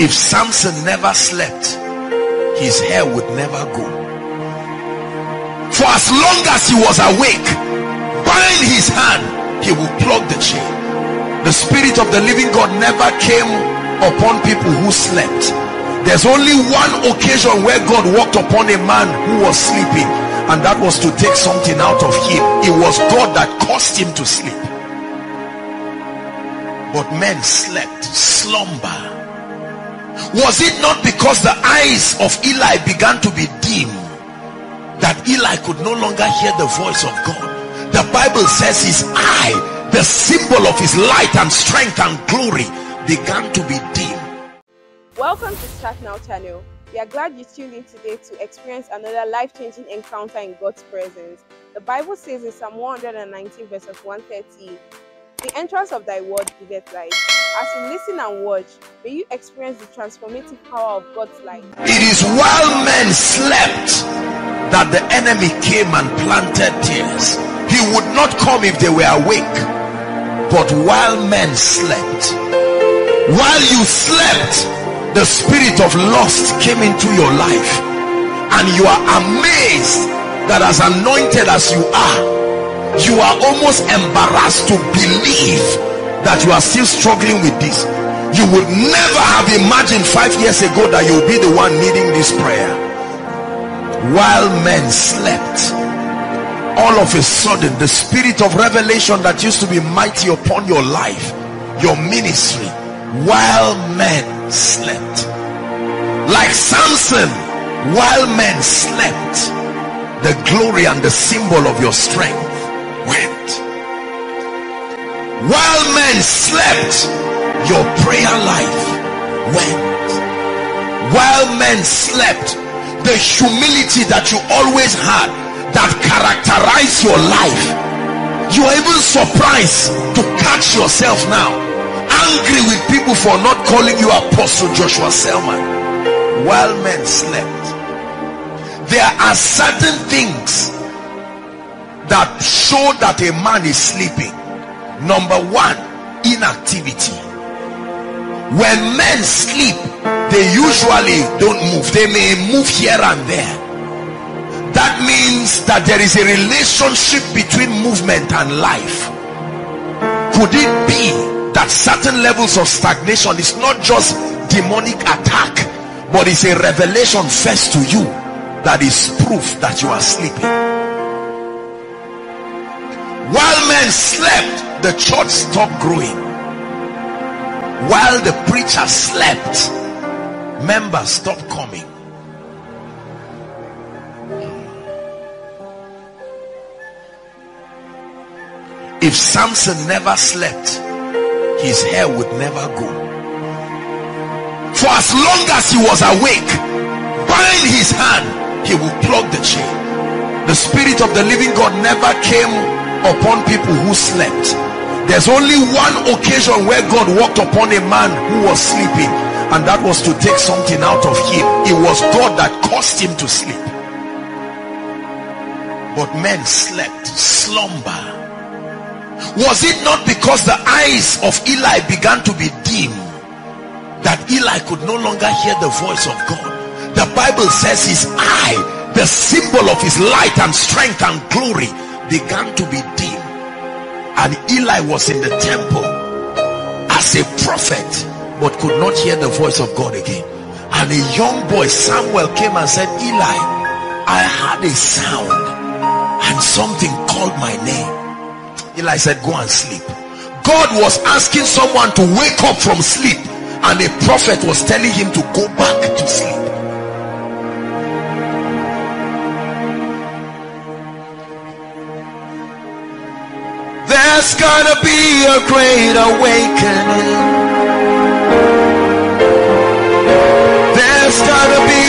If Samson never slept, his hair would never go. For as long as he was awake, bind his hand, he would plug the chain. The spirit of the living God never came upon people who slept. There's only one occasion where God walked upon a man who was sleeping, and that was to take something out of him. It was God that caused him to sleep. But men slept, slumber was it not because the eyes of Eli began to be dim that Eli could no longer hear the voice of God? The Bible says his eye, the symbol of his light and strength and glory, began to be dim. Welcome to Start Now channel. We are glad you tuned in today to experience another life-changing encounter in God's presence. The Bible says in Psalm 119 verses 130, The entrance of thy word giveth light as you listen and watch, may you experience the transformative power of God's light. It is while men slept that the enemy came and planted tares. He would not come if they were awake, but while men slept, while you slept, the spirit of lust came into your life, and you are amazed that as anointed as you are, you are almost embarrassed to believe that you are still struggling with this. You would never have imagined five years ago that you'll be the one needing this prayer. While men slept all of a sudden the spirit of revelation that used to be mighty upon your life your ministry while men slept. Like Samson while men slept the glory and the symbol of your strength while men slept your prayer life went. While men slept the humility that you always had that characterized your life you are even surprised to catch yourself now angry with people for not calling you apostle joshua selman. While men slept there are certain things that show that a man is sleeping number one inactivity. When men sleep they usually don't move. They may move here and there. That means that there is a relationship between movement and life. Could it be that certain levels of stagnation is not just demonic attack but it's a revelation first to you that is proof that you are sleeping men slept the church stopped growing. While the preacher slept members stopped coming. If Samson never slept his hair would never go for as long as he was awake bind his hand he will plug the chain. The spirit of the living God never came upon people who slept. There's only one occasion where God walked upon a man who was sleeping and that was to take something out of him. It was God that caused him to sleep. But men slept slumber. Was it not because the eyes of Eli began to be dim that Eli could no longer hear the voice of God? The Bible says his eye the symbol of his light and strength and glory began to be dim. And Eli was in the temple as a prophet but could not hear the voice of God again. And a young boy Samuel came and said Eli I had a sound and something called my name. Eli said go and sleep. God was asking someone to wake up from sleep and a prophet was telling him to go back to sleep There's gonna be a great awakening. There's gonna be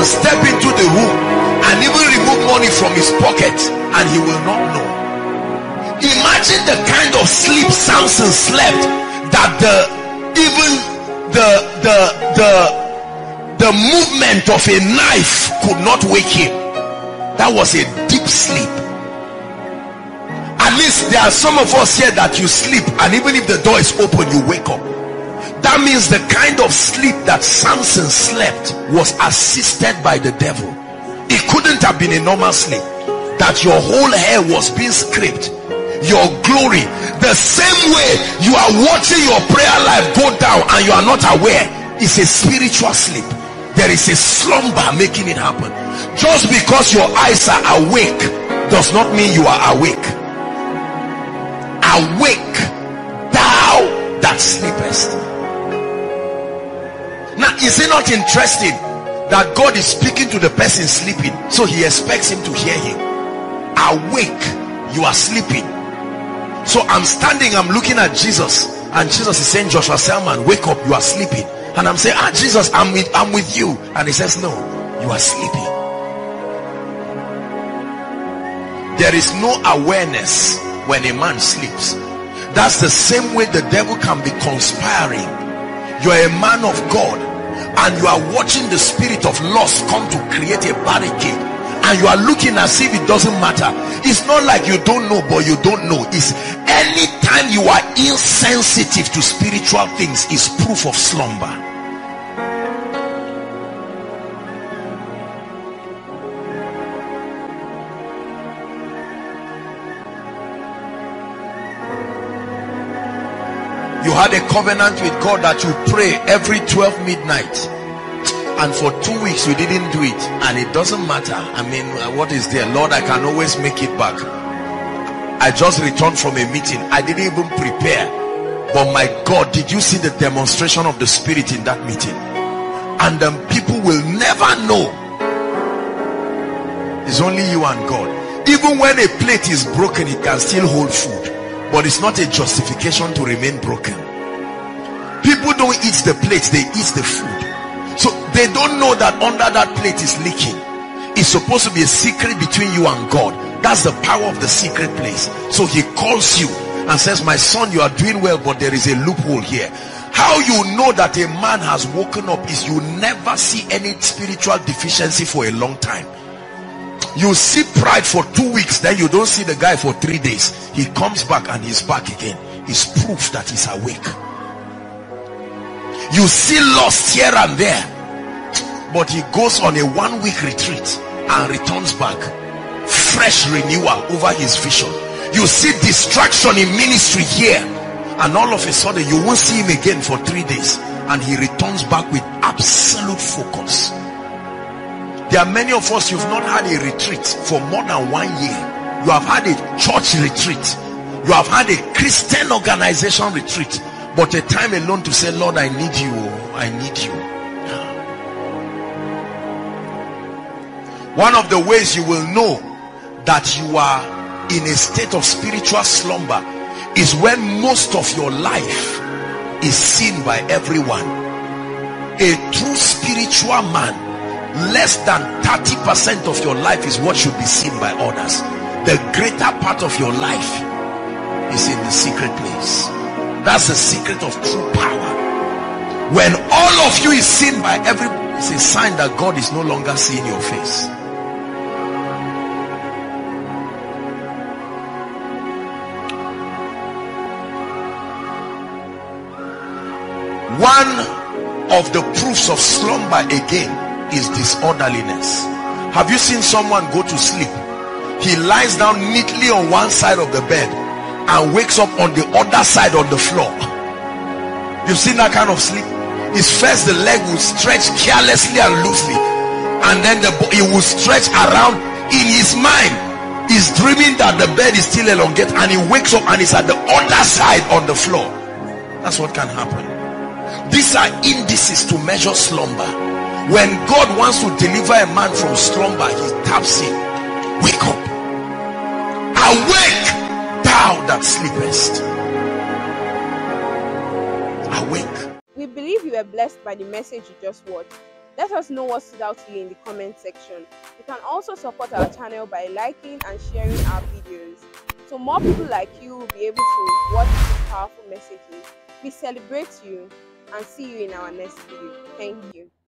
can step into the room and even remove money from his pocket and he will not know. Imagine the kind of sleep samson slept that the even the the the the movement of a knife could not wake him. That was a deep sleep. At least there are some of us here that you sleep and even if the door is open you wake up that means the kind of sleep that samson slept was assisted by the devil. It couldn't have been a normal sleep. That your whole hair was being scraped. Your glory. The same way you are watching your prayer life go down and you are not aware it's a spiritual sleep. There is a slumber making it happen. Just because your eyes are awake does not mean you are awake. Awake. Thou that sleepest now is it not interesting that God is speaking to the person sleeping? So he expects him to hear him. Awake you are sleeping. So i'm standing i'm looking at jesus and jesus is saying joshua selman wake up you are sleeping. And i'm saying ah jesus i'm with i'm with you. And he says no you are sleeping. There is no awareness when a man sleeps. That's the same way the devil can be conspiring. You are a man of god and you are watching the spirit of loss come to create a barricade and you are looking as if it doesn't matter. It's not like you don't know but you don't know. It's anytime you are insensitive to spiritual things is proof of slumber you had a covenant with God that you pray every 12 midnight. And for two weeks you didn't do it. And it doesn't matter. I mean uh, what is there? Lord i can always make it back. I just returned from a meeting. I didn't even prepare. But my god did you see the demonstration of the spirit in that meeting? And people will never know. It's only you and god. Even when a plate is broken it can still hold food but it's not a justification to remain broken people don't eat the plate they eat the food so they don't know that under that plate is leaking. It's supposed to be a secret between you and God. That's the power of the secret place. So he calls you and says, my son, you are doing well, but there is a loophole here. How you know that a man has woken up is you never see any spiritual deficiency for a long time. You see pride for two weeks, then you don't see the guy for three days. He comes back and he's back again. It's proof that he's awake you see lost here and there but he goes on a one week retreat and returns back fresh renewal over his vision you see distraction in ministry here and all of a sudden you won't see him again for three days and he returns back with absolute focus there are many of us you've not had a retreat for more than one year. You have had a church retreat. You have had a christian organization retreat. But a time alone to say lord i need you oh, i need you. One of the ways you will know that you are in a state of spiritual slumber is when most of your life is seen by everyone. A true spiritual man less than 30 percent of your life is what should be seen by others. The greater part of your life is in the secret place. That's the secret of true power. When all of you is seen by everybody it's a sign that God is no longer seeing your face. One of the proofs of slumber again is disorderliness. Have you seen someone go to sleep? He lies down neatly on one side of the bed and wakes up on the other side on the floor. You've seen that kind of sleep? His first the leg will stretch carelessly and loosely and then the he will stretch around in his mind. He's dreaming that the bed is still elongated and he wakes up and he's at the other side on the floor. That's what can happen. These are indices to measure slumber when God wants to deliver a man from slumber he taps him wake up awake thou that sleepest, awake. We believe you were blessed by the message you just watched. Let us know what stood out to you in the comment section. You can also support our channel by liking and sharing our videos so more people like you will be able to watch these powerful messages. We celebrate you and see you in our next video. Thank you.